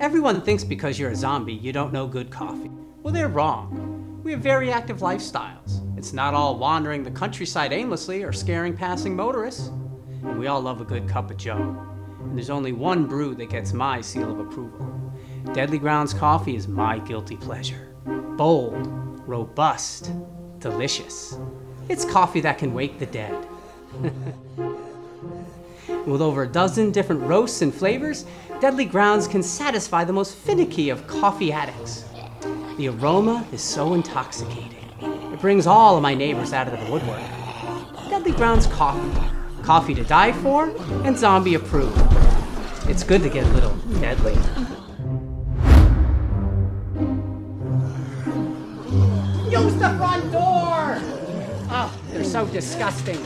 Everyone thinks because you're a zombie, you don't know good coffee. Well, they're wrong. We have very active lifestyles. It's not all wandering the countryside aimlessly or scaring passing motorists. And we all love a good cup of joe. And there's only one brew that gets my seal of approval. Deadly Grounds coffee is my guilty pleasure. Bold, robust, delicious. It's coffee that can wake the dead. With over a dozen different roasts and flavors, Deadly Grounds can satisfy the most finicky of coffee addicts. The aroma is so intoxicating. It brings all of my neighbors out of the woodwork. Deadly Grounds coffee. Coffee to die for and zombie approved. It's good to get a little deadly. Use the front door! Oh, they're so disgusting.